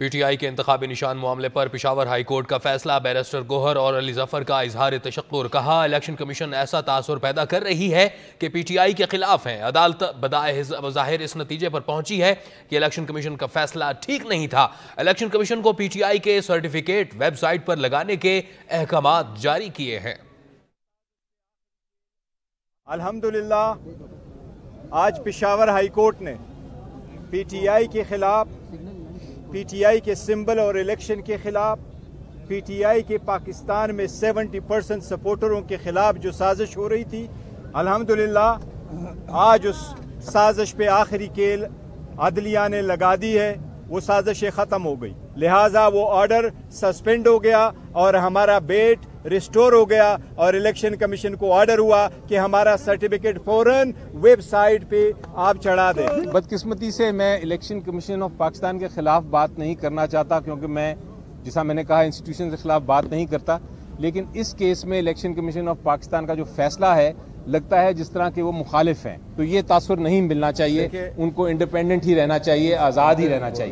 PTI के इंतबी निशान मामले पर पिशावर हाई कोर्ट का फैसला, बैरिस्टर गोहर और अली ज़फ़र का इजहार तशक्र कहा, इलेक्शन कमीशन ऐसा तासर पैदा कर रही है कि पीटीआई के खिलाफ है। अदालत बज़ाहिर इस नतीजे पर पहुँची है कि इलेक्शन कमीशन का फैसला ठीक नहीं था। इलेक्शन कमीशन को पीटीआई के सर्टिफिकेट वेबसाइट पर लगाने के अहकाम जारी किए हैं। अल्हम्दुलिल्लाह, आज पिशावर हाई कोर्ट ने पीटीआई के खिलाफ पीटीआई के सिंबल और इलेक्शन के खिलाफ पीटीआई के पाकिस्तान में 70 परसेंट सपोर्टरों के खिलाफ जो साजिश हो रही थी, अल्हम्दुलिल्लाह, आज उस साजिश पे आखिरी केल अदलिया ने लगा दी है। वो साजिशें ख़त्म हो गई। लिहाजा वो ऑर्डर सस्पेंड हो गया और हमारा बेट रिस्टोर हो गया और इलेक्शन कमीशन को ऑर्डर हुआ कि हमारा सर्टिफिकेट फ़ौरन वेबसाइट पे आप चढ़ा दें। बदकिस्मती से मैं इलेक्शन कमीशन ऑफ़ पाकिस्तान के खिलाफ बात नहीं करना चाहता क्योंकि मैं जैसा मैंने कहा इंस्टीट्यूशन के खिलाफ बात नहीं करता। लेकिन इस केस में इलेक्शन कमीशन ऑफ़ पाकिस्तान का जो फैसला है लगता है जिस तरह के वो मुखालिफ हैं। तो ये तासर नहीं मिलना चाहिए। उनको इंडिपेंडेंट ही रहना चाहिए आज़ाद ही रहना चाहिए।